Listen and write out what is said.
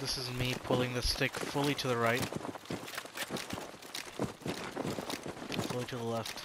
This is me pulling the stick fully to the right. Fully to the left.